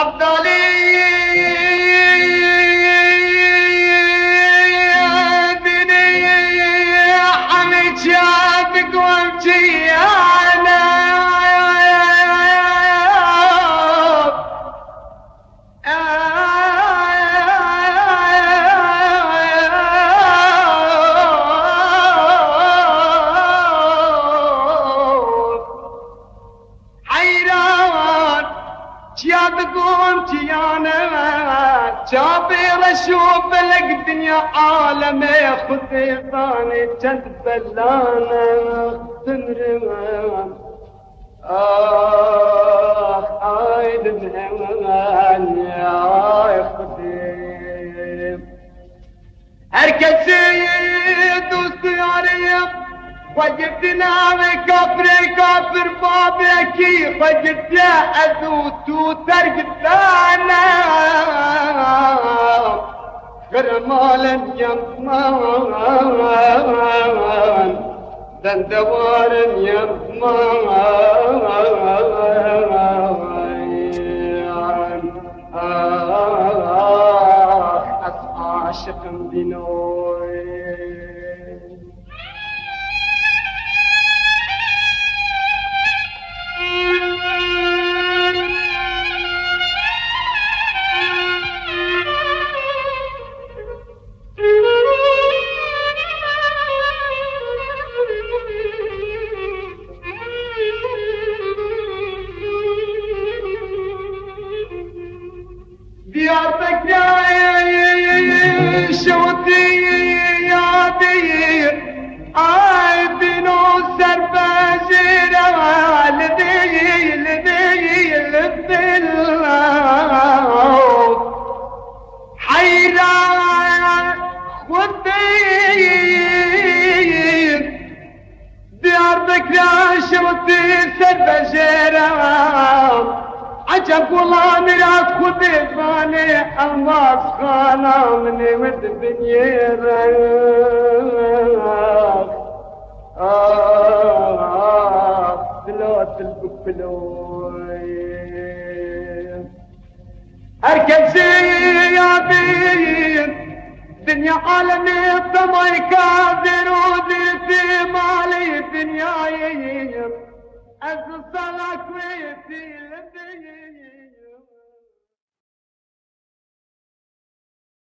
Abdali شابر اشوف لك دنيا عالم خطيطاني جد بلانا تنرمان آه عايد بهمان يا خطيب هركز دوست ياري وجدنا كفر كفر بابكي وجدنا أذو تو ترقدانا فرمال يمان دندوار يمان عاشق بنور. Champion! عجب والله ميراث خذ فاني الماس مد بنير آه اركب يا بين دنيا عالمي طمي از صلاك ويتي